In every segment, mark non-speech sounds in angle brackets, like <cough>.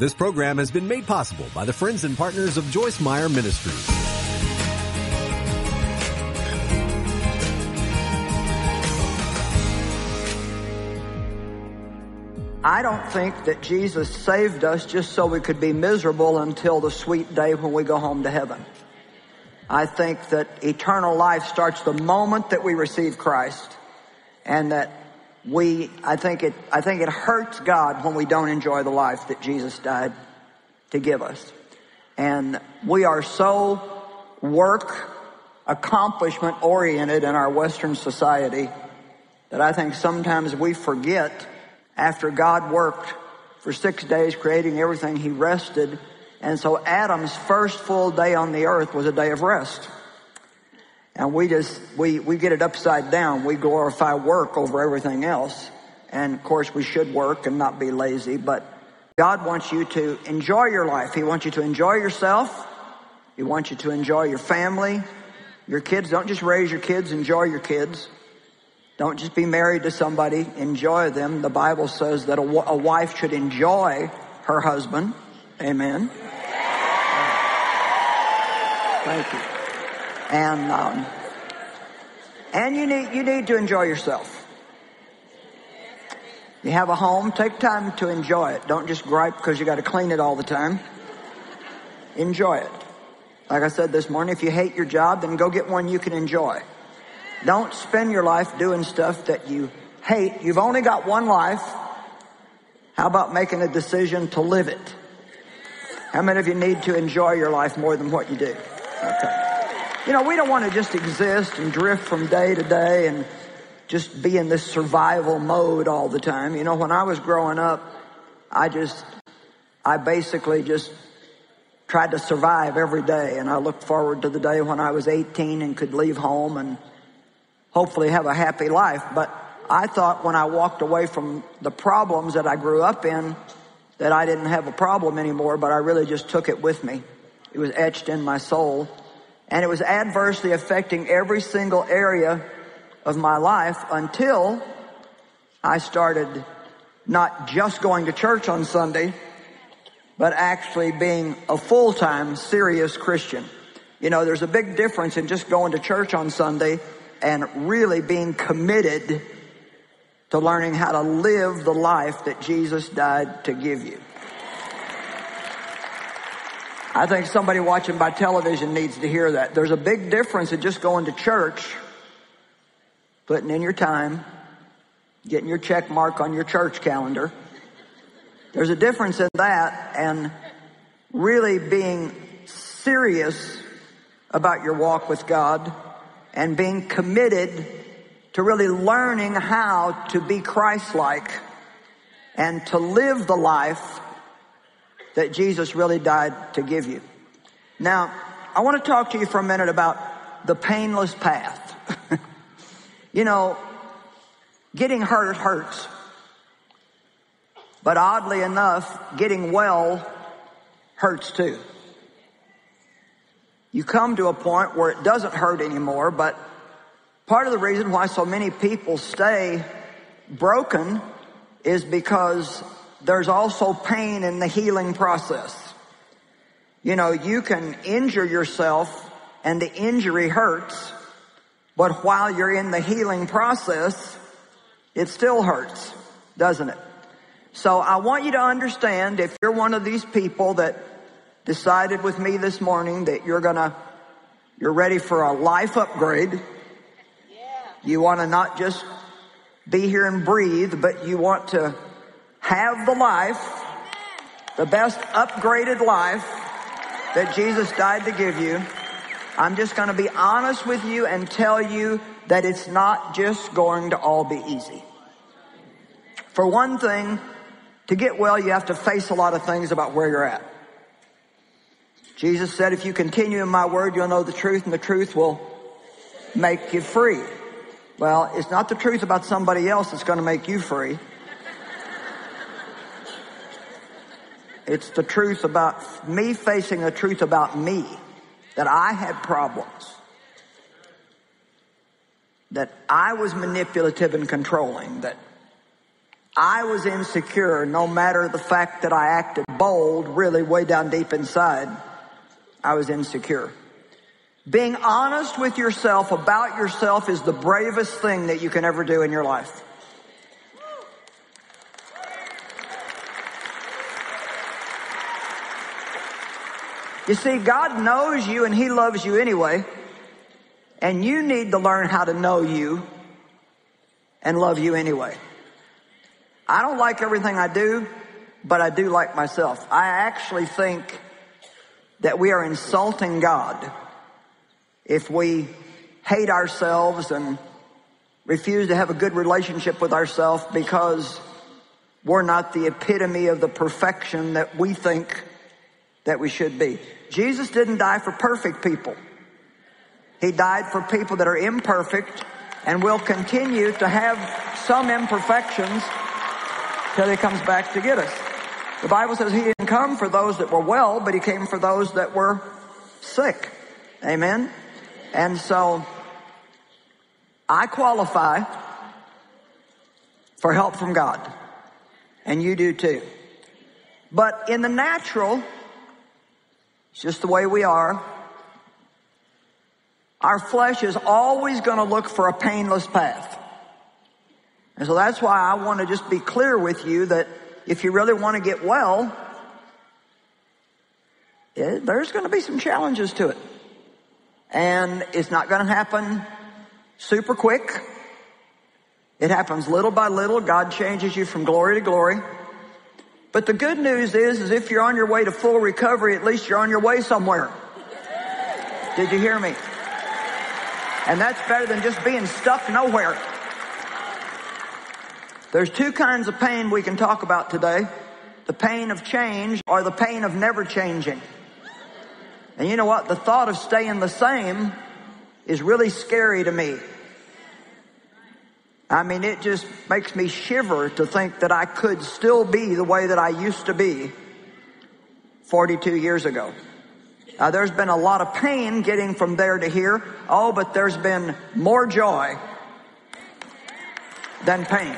This program has been made possible by the friends and partners of Joyce Meyer Ministries. I don't think that Jesus saved us just so we could be miserable until the sweet day when we go home to heaven. I think that eternal life starts the moment that we receive Christ and that we, I think it, I think it hurts God when we don't enjoy the life that Jesus died to give us. And we are so work accomplishment oriented in our Western society that I think sometimes we forget after God worked for six days creating everything, he rested. And so Adam's first full day on the earth was a day of rest. And we just, we, we get it upside down. We glorify work over everything else. And of course we should work and not be lazy, but God wants you to enjoy your life. He wants you to enjoy yourself. He wants you to enjoy your family, your kids. Don't just raise your kids, enjoy your kids. Don't just be married to somebody, enjoy them. The Bible says that a, a wife should enjoy her husband. Amen. Thank you. And um, and you need you need to enjoy yourself. You have a home, take time to enjoy it. Don't just gripe because you got to clean it all the time. Enjoy it. Like I said this morning, if you hate your job, then go get one you can enjoy. Don't spend your life doing stuff that you hate. You've only got one life. How about making a decision to live it? How many of you need to enjoy your life more than what you do? Okay. You know, we don't want to just exist and drift from day to day and just be in this survival mode all the time. You know, when I was growing up, I just, I basically just tried to survive every day and I looked forward to the day when I was 18 and could leave home and hopefully have a happy life. But I thought when I walked away from the problems that I grew up in that I didn't have a problem anymore, but I really just took it with me. It was etched in my soul. And it was adversely affecting every single area of my life until I started not just going to church on Sunday, but actually being a full-time serious Christian. You know, there's a big difference in just going to church on Sunday and really being committed to learning how to live the life that Jesus died to give you. I think somebody watching by television needs to hear that. There's a big difference in just going to church, putting in your time, getting your check mark on your church calendar. There's a difference in that and really being serious about your walk with God and being committed to really learning how to be Christ-like and to live the life that Jesus really died to give you. Now, I want to talk to you for a minute about the painless path. <laughs> you know, getting hurt hurts. But oddly enough, getting well hurts too. You come to a point where it doesn't hurt anymore, but part of the reason why so many people stay broken is because there's also pain in the healing process. You know, you can injure yourself and the injury hurts, but while you're in the healing process, it still hurts, doesn't it? So I want you to understand if you're one of these people that decided with me this morning that you're gonna, you're ready for a life upgrade. You want to not just be here and breathe, but you want to have the life, the best upgraded life that Jesus died to give you. I'm just going to be honest with you and tell you that it's not just going to all be easy. For one thing, to get well, you have to face a lot of things about where you're at. Jesus said, if you continue in my word, you'll know the truth and the truth will make you free. Well, it's not the truth about somebody else that's going to make you free. It's the truth about me facing the truth about me, that I had problems, that I was manipulative and controlling, that I was insecure no matter the fact that I acted bold, really way down deep inside. I was insecure. Being honest with yourself about yourself is the bravest thing that you can ever do in your life. You see, God knows you and He loves you anyway. And you need to learn how to know you and love you anyway. I don't like everything I do, but I do like myself. I actually think that we are insulting God if we hate ourselves and refuse to have a good relationship with ourselves because we're not the epitome of the perfection that we think that we should be. Jesus didn't die for perfect people. He died for people that are imperfect and will continue to have some imperfections till he comes back to get us. The Bible says he didn't come for those that were well, but he came for those that were sick. Amen. And so I qualify for help from God. And you do too. But in the natural, it's just the way we are. Our flesh is always going to look for a painless path. And so that's why I want to just be clear with you that if you really want to get well, it, there's going to be some challenges to it. And it's not going to happen super quick. It happens little by little. God changes you from glory to glory. But the good news is, is if you're on your way to full recovery, at least you're on your way somewhere. Did you hear me? And that's better than just being stuck nowhere. There's two kinds of pain we can talk about today. The pain of change or the pain of never changing. And you know what? The thought of staying the same is really scary to me. I mean, it just makes me shiver to think that I could still be the way that I used to be 42 years ago. Uh, there's been a lot of pain getting from there to here. Oh, but there's been more joy than pain.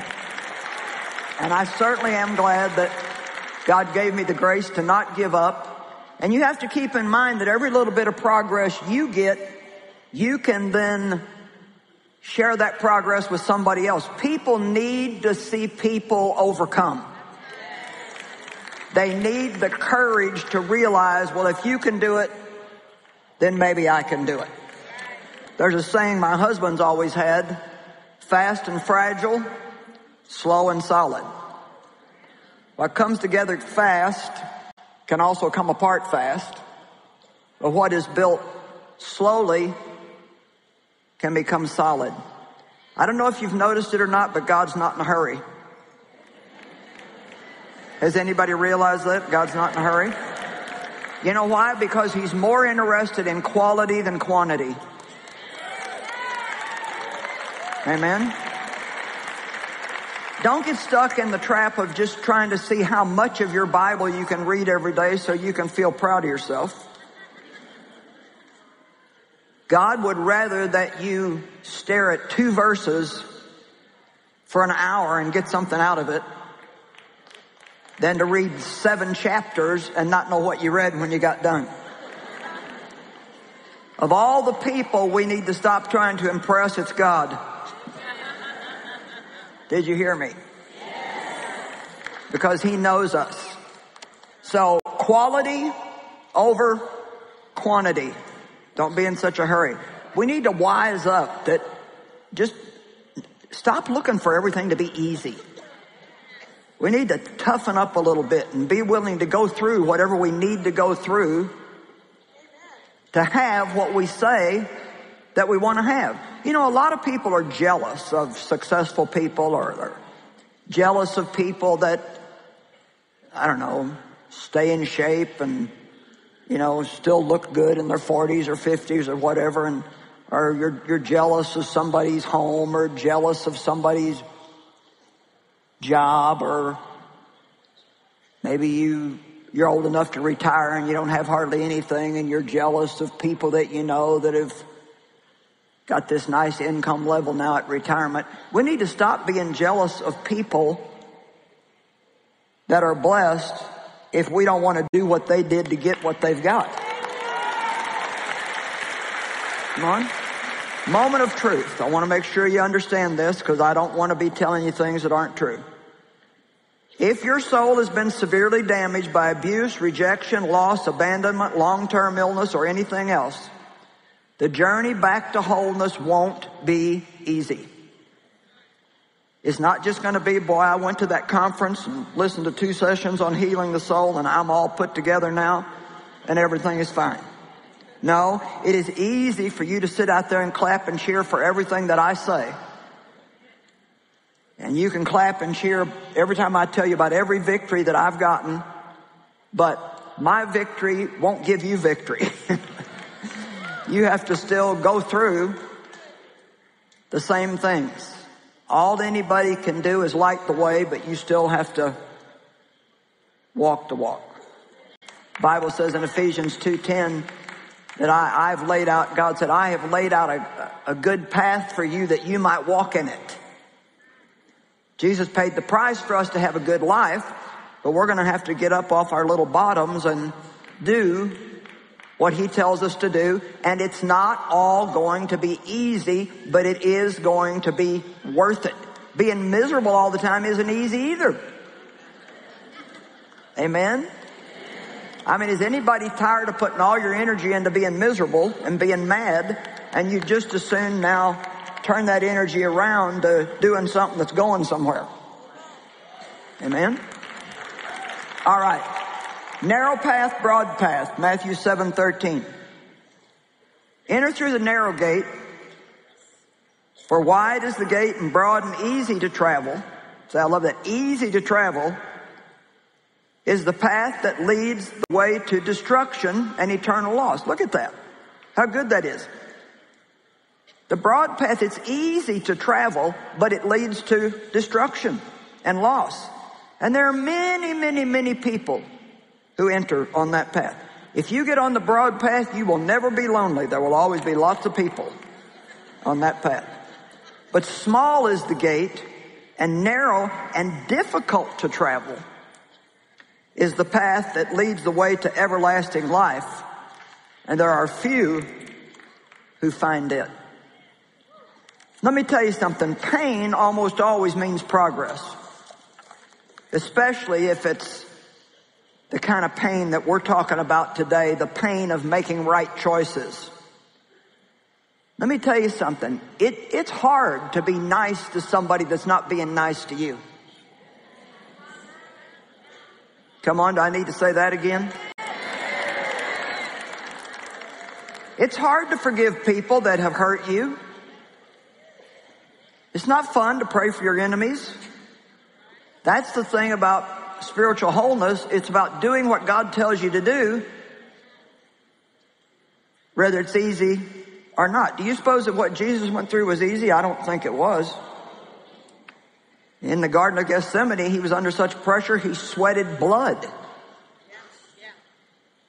And I certainly am glad that God gave me the grace to not give up. And you have to keep in mind that every little bit of progress you get, you can then share that progress with somebody else. People need to see people overcome. They need the courage to realize, well, if you can do it, then maybe I can do it. There's a saying my husband's always had, fast and fragile, slow and solid. What comes together fast can also come apart fast. But what is built slowly can become solid. I don't know if you've noticed it or not, but God's not in a hurry. Has anybody realized that? God's not in a hurry. You know why? Because He's more interested in quality than quantity. Amen. Don't get stuck in the trap of just trying to see how much of your Bible you can read every day so you can feel proud of yourself. God would rather that you stare at two verses for an hour and get something out of it than to read seven chapters and not know what you read when you got done. Of all the people we need to stop trying to impress, it's God. Did you hear me? Because He knows us. So quality over quantity. Don't be in such a hurry. We need to wise up that just stop looking for everything to be easy. We need to toughen up a little bit and be willing to go through whatever we need to go through to have what we say that we want to have. You know, a lot of people are jealous of successful people or they're jealous of people that, I don't know, stay in shape and, you know, still look good in their 40s or 50s or whatever and or you're, you're jealous of somebody's home or jealous of somebody's job or maybe you you're old enough to retire and you don't have hardly anything and you're jealous of people that you know that have got this nice income level now at retirement. We need to stop being jealous of people that are blessed if we don't want to do what they did to get what they've got. Come on. Moment of truth. I want to make sure you understand this because I don't want to be telling you things that aren't true. If your soul has been severely damaged by abuse, rejection, loss, abandonment, long-term illness, or anything else, the journey back to wholeness won't be easy. It's not just going to be, boy, I went to that conference and listened to two sessions on healing the soul and I'm all put together now and everything is fine. No, it is easy for you to sit out there and clap and cheer for everything that I say. And you can clap and cheer every time I tell you about every victory that I've gotten, but my victory won't give you victory. <laughs> you have to still go through the same things. All anybody can do is light the way, but you still have to walk the walk. Bible says in Ephesians 2.10 that I, have laid out, God said, I have laid out a, a good path for you that you might walk in it. Jesus paid the price for us to have a good life, but we're going to have to get up off our little bottoms and do what he tells us to do. And it's not all going to be easy, but it is going to be worth it. Being miserable all the time isn't easy either. Amen? I mean, is anybody tired of putting all your energy into being miserable and being mad and you just as soon now turn that energy around to doing something that's going somewhere? Amen? All right. Narrow path, broad path, Matthew 7, 13. Enter through the narrow gate, for wide is the gate and broad and easy to travel. So I love that. Easy to travel is the path that leads the way to destruction and eternal loss. Look at that. How good that is. The broad path, it's easy to travel, but it leads to destruction and loss. And there are many, many, many people who enter on that path. If you get on the broad path, you will never be lonely. There will always be lots of people on that path. But small is the gate and narrow and difficult to travel is the path that leads the way to everlasting life. And there are few who find it. Let me tell you something. Pain almost always means progress. Especially if it's the kind of pain that we're talking about today, the pain of making right choices. Let me tell you something. It, it's hard to be nice to somebody that's not being nice to you. Come on, do I need to say that again? It's hard to forgive people that have hurt you. It's not fun to pray for your enemies. That's the thing about spiritual wholeness, it's about doing what God tells you to do, whether it's easy or not. Do you suppose that what Jesus went through was easy? I don't think it was. In the Garden of Gethsemane, he was under such pressure, he sweated blood.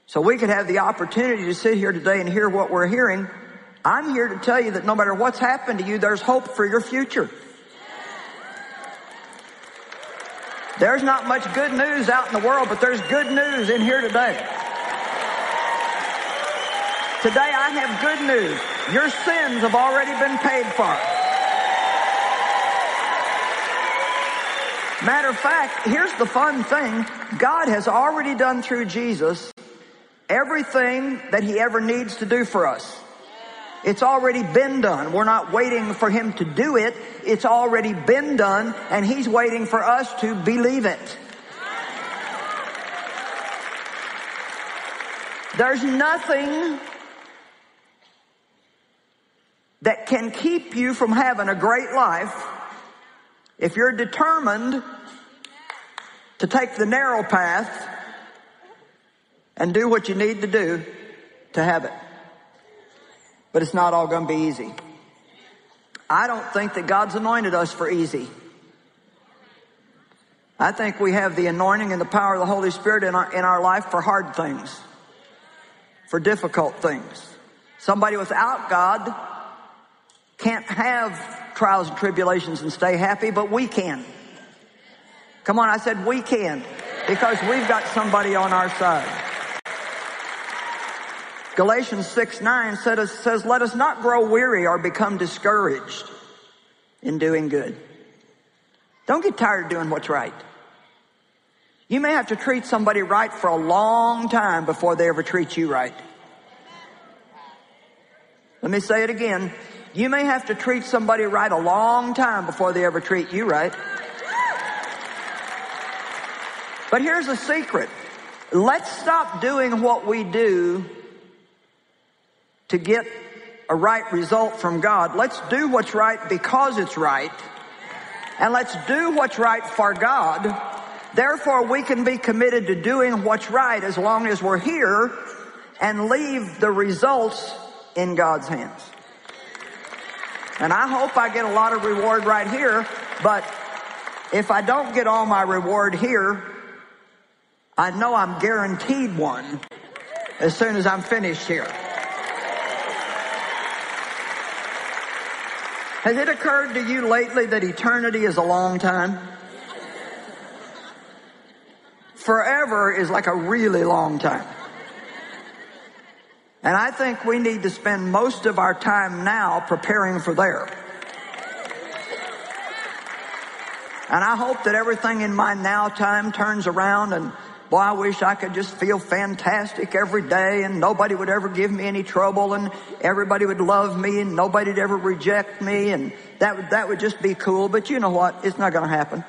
So we could have the opportunity to sit here today and hear what we're hearing. I'm here to tell you that no matter what's happened to you, there's hope for your future. There's not much good news out in the world, but there's good news in here today. Today I have good news. Your sins have already been paid for. Matter of fact, here's the fun thing. God has already done through Jesus everything that he ever needs to do for us. It's already been done. We're not waiting for him to do it. It's already been done and he's waiting for us to believe it. There's nothing that can keep you from having a great life if you're determined to take the narrow path and do what you need to do to have it but it's not all going to be easy. I don't think that God's anointed us for easy. I think we have the anointing and the power of the Holy Spirit in our, in our life for hard things, for difficult things. Somebody without God can't have trials and tribulations and stay happy, but we can. Come on, I said we can. because we've got somebody on our side. Galatians 6 9 says, says, Let us not grow weary or become discouraged in doing good. Don't get tired of doing what's right. You may have to treat somebody right for a long time before they ever treat you right. Let me say it again. You may have to treat somebody right a long time before they ever treat you right. But here's the secret. Let's stop doing what we do to get a right result from God. Let's do what's right because it's right. And let's do what's right for God. Therefore, we can be committed to doing what's right as long as we're here and leave the results in God's hands. And I hope I get a lot of reward right here, but if I don't get all my reward here, I know I'm guaranteed one as soon as I'm finished here. Has it occurred to you lately that eternity is a long time? Forever is like a really long time. And I think we need to spend most of our time now preparing for there. And I hope that everything in my now time turns around and boy, I wish I could just feel fantastic every day and nobody would ever give me any trouble and everybody would love me and nobody'd ever reject me and that would, that would just be cool. But you know what? It's not going to happen.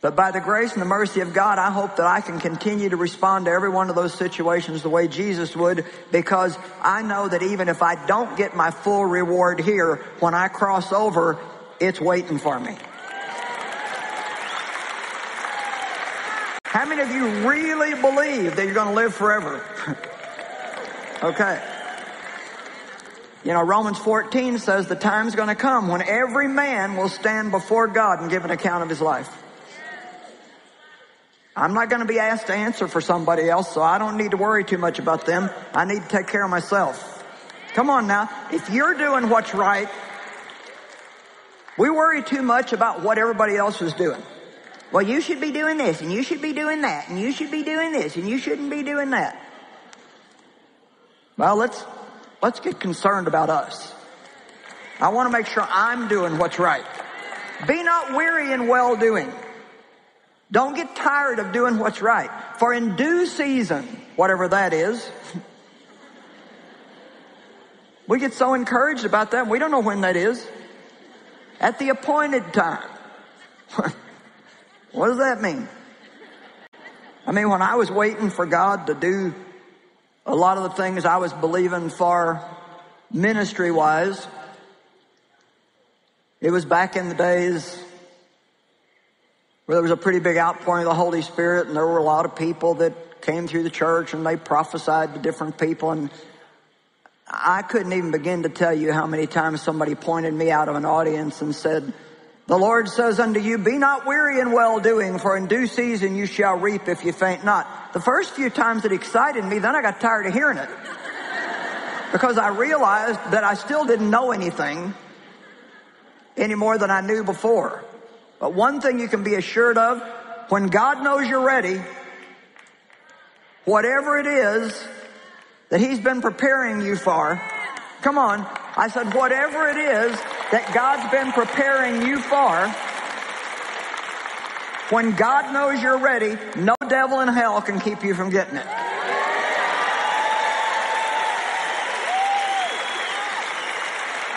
But by the grace and the mercy of God, I hope that I can continue to respond to every one of those situations the way Jesus would because I know that even if I don't get my full reward here, when I cross over, it's waiting for me. How many of you really believe that you're going to live forever? <laughs> okay. You know, Romans 14 says the time's going to come when every man will stand before God and give an account of his life. I'm not going to be asked to answer for somebody else, so I don't need to worry too much about them. I need to take care of myself. Come on now. If you're doing what's right, we worry too much about what everybody else is doing. Well, you should be doing this, and you should be doing that, and you should be doing this, and you shouldn't be doing that. Well, let's, let's get concerned about us. I want to make sure I'm doing what's right. Be not weary in well doing. Don't get tired of doing what's right. For in due season, whatever that is, <laughs> we get so encouraged about that. We don't know when that is. At the appointed time. <laughs> what does that mean? I mean, when I was waiting for God to do a lot of the things I was believing for ministry wise, it was back in the days where there was a pretty big outpouring of the Holy Spirit, and there were a lot of people that came through the church and they prophesied to different people. And I couldn't even begin to tell you how many times somebody pointed me out of an audience and said, the Lord says unto you, be not weary in well doing, for in due season you shall reap if you faint not. The first few times it excited me, then I got tired of hearing it. Because I realized that I still didn't know anything any more than I knew before. But one thing you can be assured of, when God knows you're ready, whatever it is that He's been preparing you for, come on, I said, whatever it is that God's been preparing you for, when God knows you're ready, no devil in hell can keep you from getting it.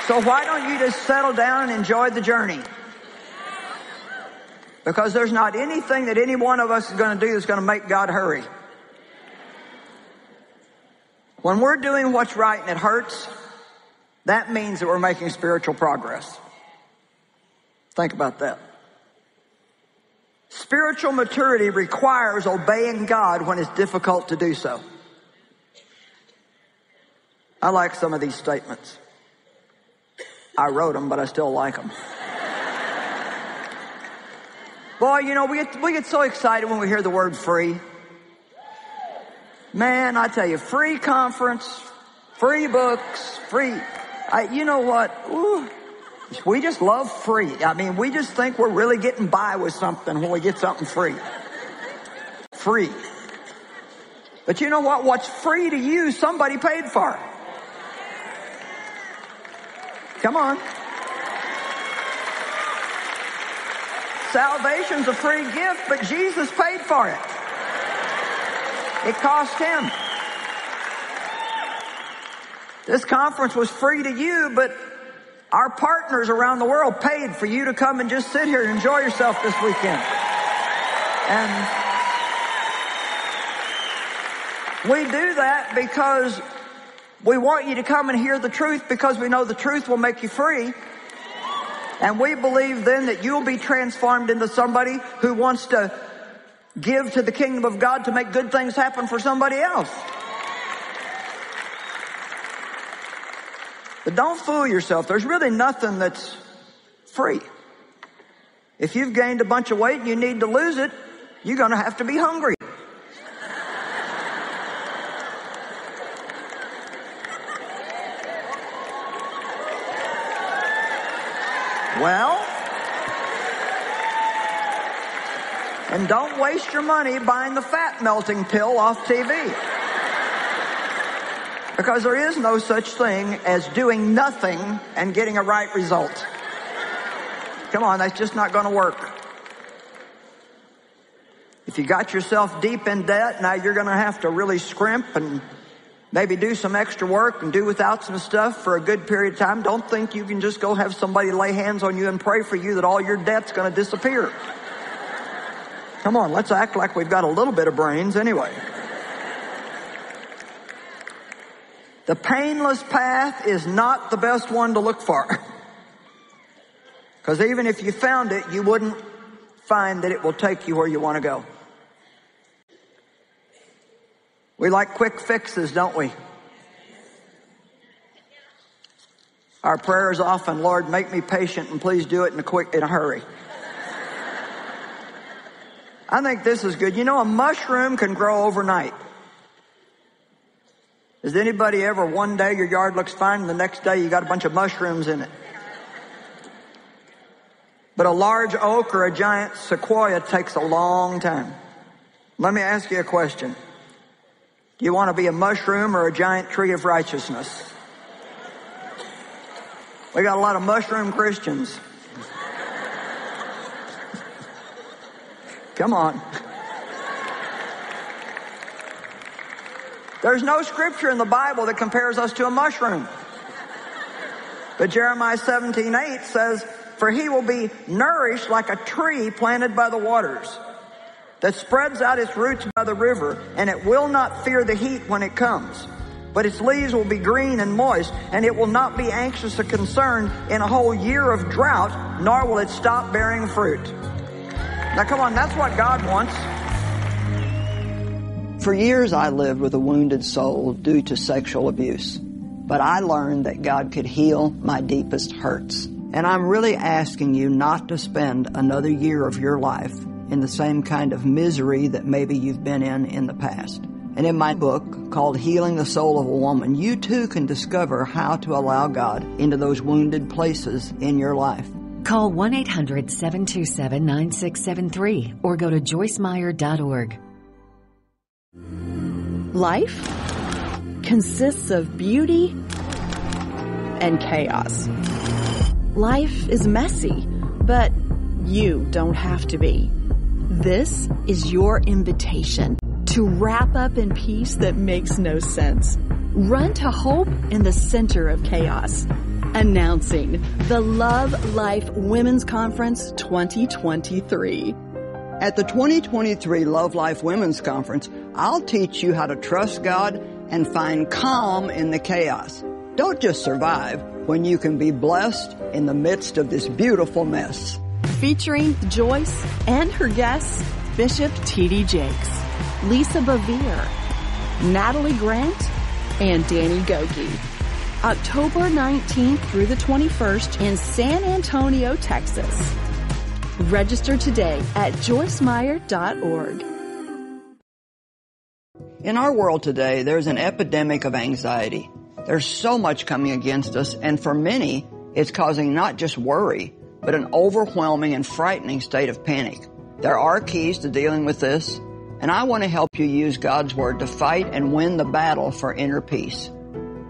So why don't you just settle down and enjoy the journey? Because there's not anything that any one of us is going to do that's going to make God hurry. When we're doing what's right and it hurts, that means that we're making spiritual progress. Think about that. Spiritual maturity requires obeying God when it's difficult to do so. I like some of these statements. I wrote them, but I still like them. Boy, you know, we get, we get so excited when we hear the word free. Man, I tell you, free conference, free books, free. I, you know what? Ooh, We just love free. I mean, we just think we're really getting by with something when we get something free. Free. But you know what? What's free to you, somebody paid for. Come on. Salvation's a free gift, but Jesus paid for it. It cost him. This conference was free to you, but our partners around the world paid for you to come and just sit here and enjoy yourself this weekend. And we do that because we want you to come and hear the truth because we know the truth will make you free. And we believe then that you'll be transformed into somebody who wants to give to the kingdom of God to make good things happen for somebody else. But don't fool yourself. There's really nothing that's free. If you've gained a bunch of weight and you need to lose it, you're going to have to be hungry. Well, and don't waste your money buying the fat melting pill off TV. Because there is no such thing as doing nothing and getting a right result. Come on, that's just not going to work. If you got yourself deep in debt, now you're going to have to really scrimp and maybe do some extra work and do without some stuff for a good period of time. Don't think you can just go have somebody lay hands on you and pray for you that all your debt's going to disappear. Come on, let's act like we've got a little bit of brains anyway. The painless path is not the best one to look for. <laughs> Because even if you found it, you wouldn't find that it will take you where you want to go. We like quick fixes, don't we? Our prayer is often, Lord, make me patient and please do it in a quick, in a hurry. <laughs> I think this is good. You know, a mushroom can grow overnight. Has anybody ever one day your yard looks fine and the next day you got a bunch of mushrooms in it? But a large oak or a giant sequoia takes a long time. Let me ask you a question. Do you want to be a mushroom or a giant tree of righteousness? We got a lot of mushroom Christians. Come on. There's no scripture in the Bible that compares us to a mushroom. But Jeremiah 17, 8 says, For he will be nourished like a tree planted by the waters that spreads out its roots by the river, and it will not fear the heat when it comes. But its leaves will be green and moist, and it will not be anxious or concerned in a whole year of drought, nor will it stop bearing fruit. Now come on, that's what God wants. For years I lived with a wounded soul due to sexual abuse. But I learned that God could heal my deepest hurts. And I'm really asking you not to spend another year of your life in the same kind of misery that maybe you've been in in the past. And in my book called Healing the Soul of a Woman, you too can discover how to allow God into those wounded places in your life. Call 1 800 727 9673 or go to joycemeyer.org. Life consists of beauty and chaos. Life is messy, but you don't have to be. This is your invitation to wrap up in peace that makes no sense. Run to hope in the center of chaos. Announcing the Love Life Women's Conference 2023. At the 2023 Love Life Women's Conference, I'll teach you how to trust God and find calm in the chaos. Don't just survive when you can be blessed in the midst of this beautiful mess featuring Joyce and her guests, Bishop T.D. Jakes, Lisa Bevere, Natalie Grant, and Danny Gokey. October 19th through the 21st in San Antonio, Texas. Register today at joycemeyer.org. In our world today, there's an epidemic of anxiety. There's so much coming against us, and for many, It's causing not just worry, but an overwhelming and frightening state of panic. There are keys to dealing with this, and I want to help you use God's Word to fight and win the battle for inner peace.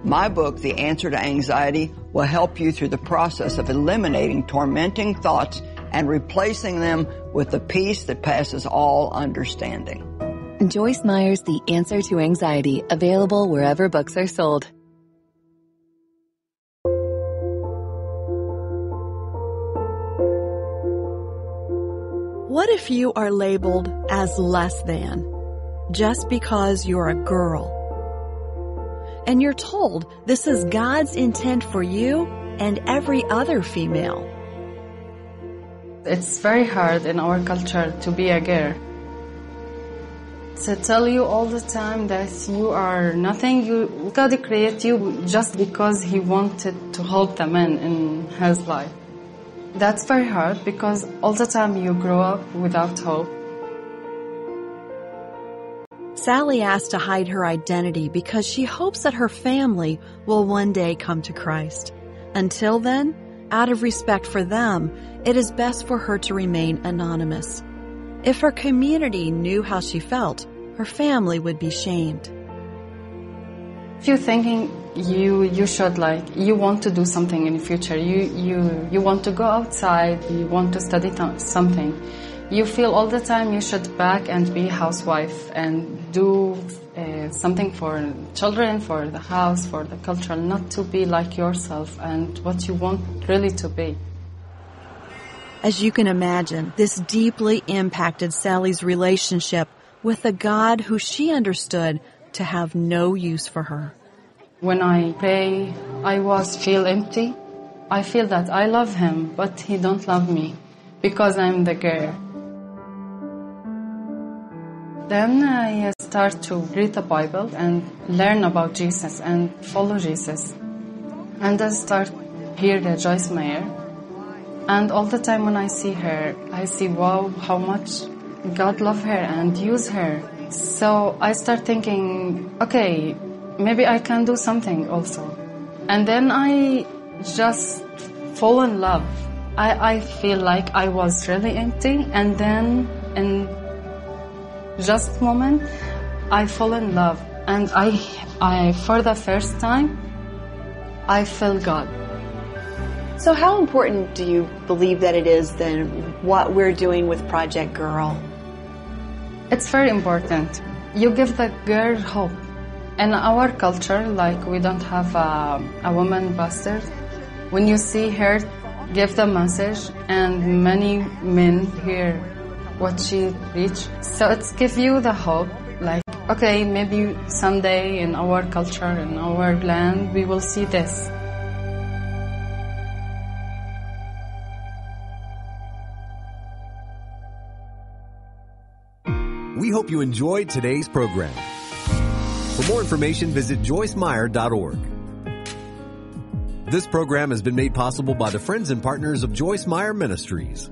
My book, The Answer to Anxiety, will help you through the process of eliminating tormenting thoughts and replacing them with the peace that passes all understanding. Joyce Meyer's The Answer to Anxiety, available wherever books are sold. What if you are labeled as less than just because you're a girl? And you're told this is God's intent for you and every other female. It's very hard in our culture to be a girl. To tell you all the time that you are nothing, you God created you just because He wanted to help the man in his life. That's very hard because all the time you grow up without hope. Sally asked to hide her identity because she hopes that her family will one day come to Christ. Until then, out of respect for them, it is best for her to remain anonymous. If her community knew how she felt, her family would be shamed. If you're thinking you you should like you want to do something in the future, you you you want to go outside, you want to study something, you feel all the time you should back and be housewife and do uh, something for children, for the house, for the culture, not to be like yourself and what you want really to be. As you can imagine, this deeply impacted Sally's relationship with a God who she understood to have no use for her. When I pray, I was feel empty. I feel that I love him, but he don't love me because I'm the girl. Then I start to read the Bible and learn about Jesus and follow Jesus. And I start hear the Joyce Meyer. And all the time when I see her, I see wow how much God love her and use her. So I start thinking, okay, maybe I can do something also. And then I just fall in love. I, I feel like I was really empty and then in just moment I fall in love and I, I for the first time I feel God. So how important do you believe that it is then what we're doing with Project Girl? It's very important. You give the girl hope. In our culture, like we don't have a, a woman pastor. When you see her give the message and many men hear what she preach, so it's give you the hope. Like, okay, maybe someday in our culture, in our land, we will see this. We hope you enjoyed today's program. For more information, visit joycemeyer.org. This program has been made possible by the friends and partners of Joyce Meyer Ministries.